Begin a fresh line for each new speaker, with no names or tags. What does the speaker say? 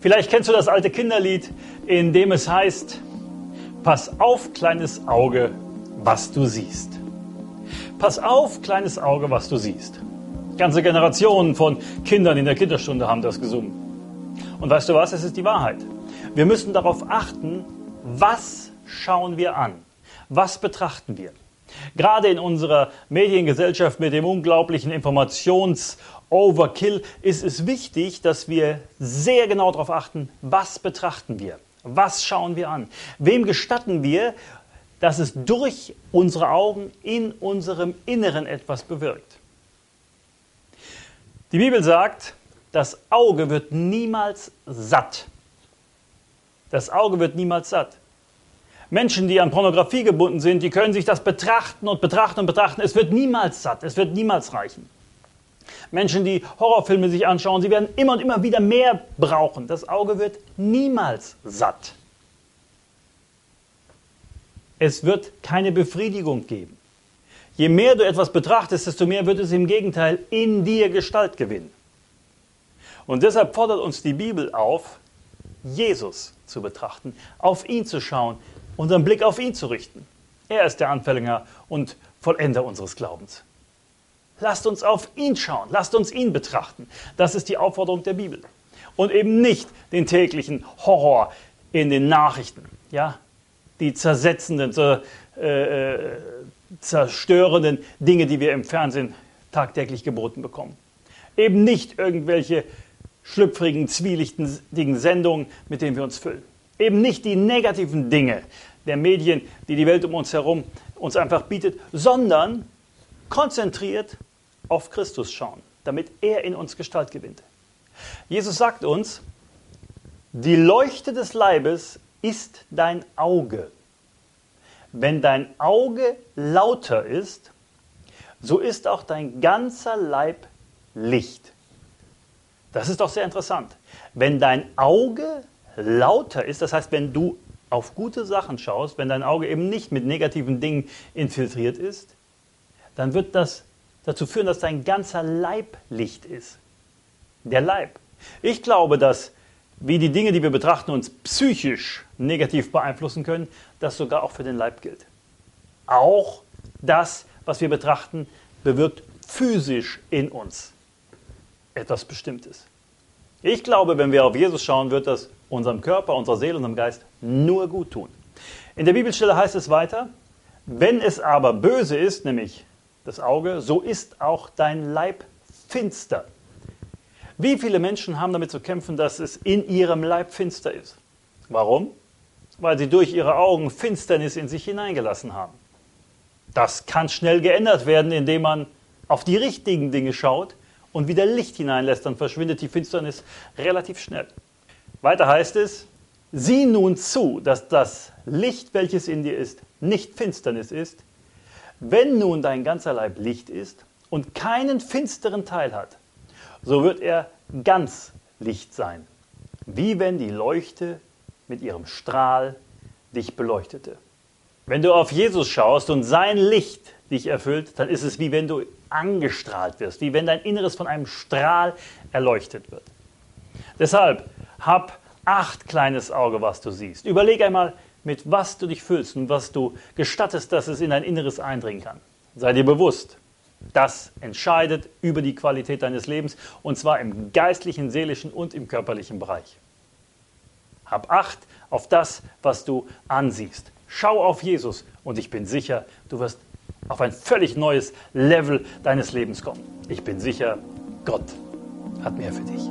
Vielleicht kennst du das alte Kinderlied, in dem es heißt, Pass auf, kleines Auge, was du siehst. Pass auf, kleines Auge, was du siehst. Ganze Generationen von Kindern in der Kinderstunde haben das gesungen. Und weißt du was? Es ist die Wahrheit. Wir müssen darauf achten, was schauen wir an? Was betrachten wir? Gerade in unserer Mediengesellschaft mit dem unglaublichen Informations-Overkill ist es wichtig, dass wir sehr genau darauf achten, was betrachten wir? Was schauen wir an? Wem gestatten wir, dass es durch unsere Augen in unserem Inneren etwas bewirkt? Die Bibel sagt, das Auge wird niemals satt. Das Auge wird niemals satt. Menschen, die an Pornografie gebunden sind, die können sich das betrachten und betrachten und betrachten. Es wird niemals satt, es wird niemals reichen. Menschen, die Horrorfilme sich anschauen, sie werden immer und immer wieder mehr brauchen. Das Auge wird niemals satt. Es wird keine Befriedigung geben. Je mehr du etwas betrachtest, desto mehr wird es im Gegenteil in dir Gestalt gewinnen. Und deshalb fordert uns die Bibel auf, Jesus zu betrachten, auf ihn zu schauen, unseren Blick auf ihn zu richten. Er ist der Anfänger und Vollender unseres Glaubens. Lasst uns auf ihn schauen, lasst uns ihn betrachten. Das ist die Aufforderung der Bibel. Und eben nicht den täglichen Horror in den Nachrichten, ja, die zersetzenden, zer, äh, äh, zerstörenden Dinge, die wir im Fernsehen tagtäglich geboten bekommen. Eben nicht irgendwelche schlüpfrigen, zwielichtigen Sendungen, mit denen wir uns füllen. Eben nicht die negativen Dinge der Medien, die die Welt um uns herum uns einfach bietet, sondern konzentriert auf Christus schauen, damit er in uns Gestalt gewinnt. Jesus sagt uns, die Leuchte des Leibes ist dein Auge. Wenn dein Auge lauter ist, so ist auch dein ganzer Leib Licht. Das ist doch sehr interessant. Wenn dein Auge lauter ist, das heißt, wenn du auf gute Sachen schaust, wenn dein Auge eben nicht mit negativen Dingen infiltriert ist, dann wird das dazu führen, dass dein ganzer Leib Licht ist. Der Leib. Ich glaube, dass wie die Dinge, die wir betrachten, uns psychisch negativ beeinflussen können, das sogar auch für den Leib gilt. Auch das, was wir betrachten, bewirkt physisch in uns etwas Bestimmtes. Ich glaube, wenn wir auf Jesus schauen, wird das unserem Körper, unserer Seele, unserem Geist nur gut tun. In der Bibelstelle heißt es weiter, wenn es aber böse ist, nämlich das Auge, so ist auch dein Leib finster. Wie viele Menschen haben damit zu kämpfen, dass es in ihrem Leib finster ist? Warum? Weil sie durch ihre Augen Finsternis in sich hineingelassen haben. Das kann schnell geändert werden, indem man auf die richtigen Dinge schaut und wieder Licht hineinlässt, dann verschwindet die Finsternis relativ schnell. Weiter heißt es, sieh nun zu, dass das Licht, welches in dir ist, nicht Finsternis ist. Wenn nun dein ganzer Leib Licht ist und keinen finsteren Teil hat, so wird er ganz Licht sein, wie wenn die Leuchte mit ihrem Strahl dich beleuchtete. Wenn du auf Jesus schaust und sein Licht dich erfüllt, dann ist es wie wenn du angestrahlt wirst, wie wenn dein Inneres von einem Strahl erleuchtet wird. Deshalb hab acht kleines Auge, was du siehst. Überleg einmal, mit was du dich fühlst und was du gestattest, dass es in dein Inneres eindringen kann. Sei dir bewusst, das entscheidet über die Qualität deines Lebens und zwar im geistlichen, seelischen und im körperlichen Bereich. Hab Acht auf das, was du ansiehst. Schau auf Jesus und ich bin sicher, du wirst auf ein völlig neues Level deines Lebens kommen. Ich bin sicher, Gott hat mehr für dich.